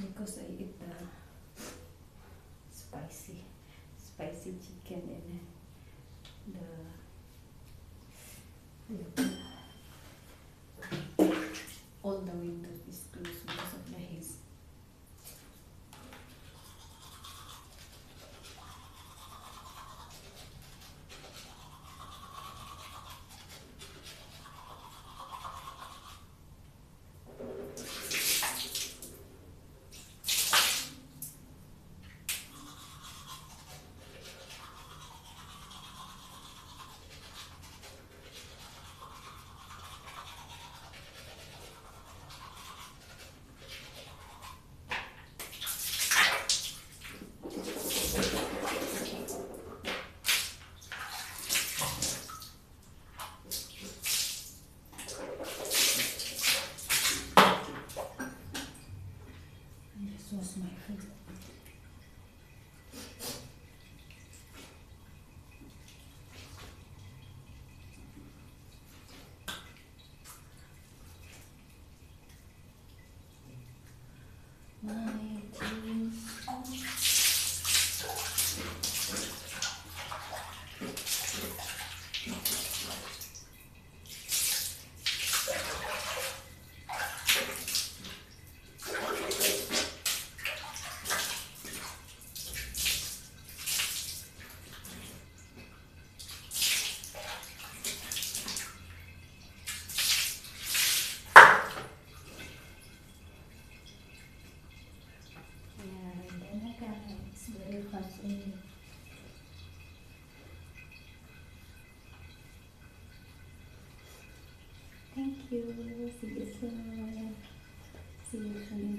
because I eat the spicy, spicy chicken eh, and 说是买黑的。Fascinating. Thank you. See you soon. See you soon.